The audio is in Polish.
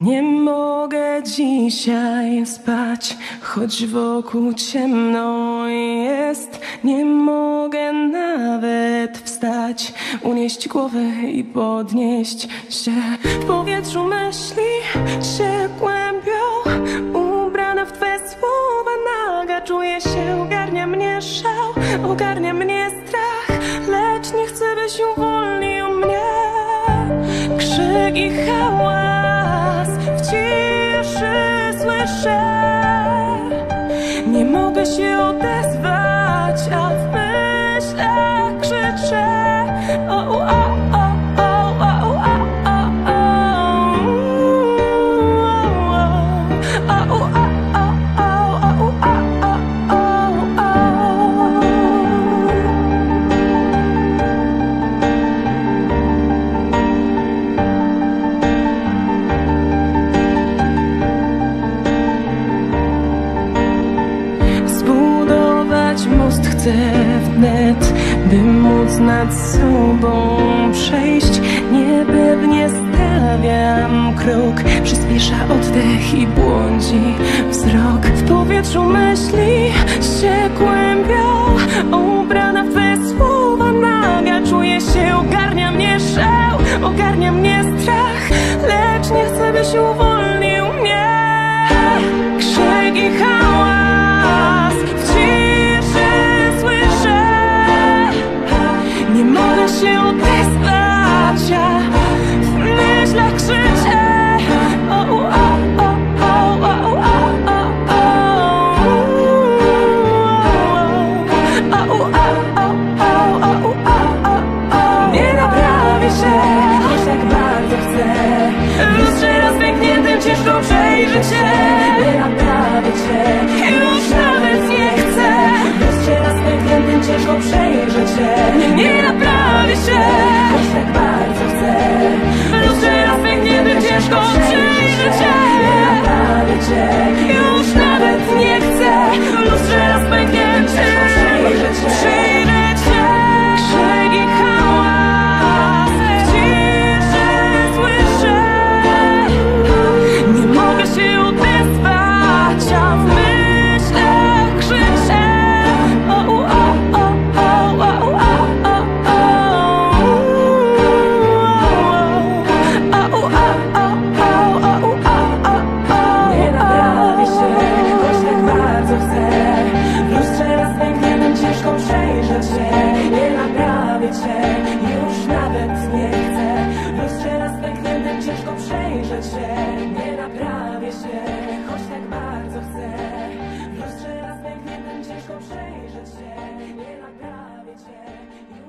Nie mogę dzisiaj spać, choć wokół ciemno jest. Nie mogę nawet wstać, unieść głowę i podnieść się. W powietrzu myśli się głębią, 谁你某个时候 chcę wnet, by móc nad sobą przejść. Niepewnie stawiam krok, przyspiesza oddech i błądzi wzrok. W powietrzu myśli się głębią, ubrana w słowa naga. Czuję się, ogarnia mnie szał, ogarnia mnie strach, lecz nie chcę, byś uwolnił uśmiechniętym ciężko przejrzeć się. By naprawić się. Już nawet nie chcę. Bez cię raz pękniętym ciężko przejrzeć się. Nie naprawię się. Choć tak bardzo chcę. Bez cię raz pękniętym ciężko przejrzeć się. By naprawić się. Przyjrzeć się, nie naprawię cię